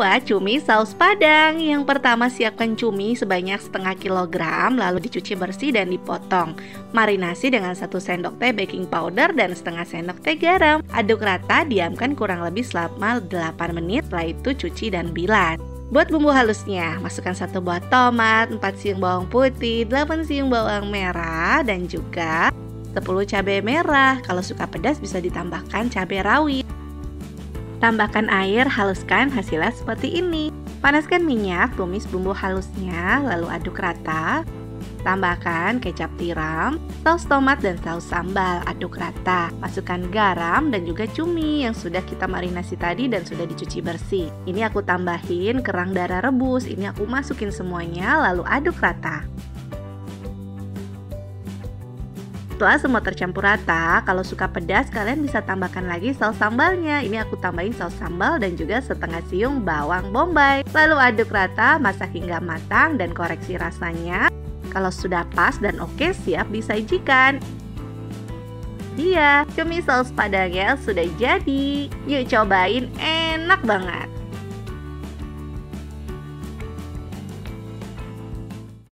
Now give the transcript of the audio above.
kedua, cumi saus padang. Yang pertama, siapkan cumi sebanyak setengah kilogram, lalu dicuci bersih dan dipotong. Marinasi dengan satu sendok teh baking powder dan setengah sendok teh garam. Aduk rata, diamkan kurang lebih selama 8 menit, setelah itu cuci dan bilas. Buat bumbu halusnya, masukkan satu buah tomat, 4 siung bawang putih, 8 siung bawang merah, dan juga 10 cabai merah. Kalau suka pedas bisa ditambahkan cabai rawit. Tambahkan air, haluskan hasilnya seperti ini. Panaskan minyak, tumis bumbu halusnya, lalu aduk rata. Tambahkan kecap tiram, saus tomat dan saus sambal, aduk rata. Masukkan garam dan juga cumi yang sudah kita marinasi tadi dan sudah dicuci bersih. Ini aku tambahin kerang darah rebus, ini aku masukin semuanya lalu aduk rata. Setelah semua tercampur rata, kalau suka pedas kalian bisa tambahkan lagi saus sambalnya. Ini aku tambahin saus sambal dan juga setengah siung bawang bombay. Lalu aduk rata, masak hingga matang dan koreksi rasanya. Kalau sudah pas dan oke, siap disajikan. Iya, cumi saus padangnya sudah jadi. Yuk cobain, enak banget.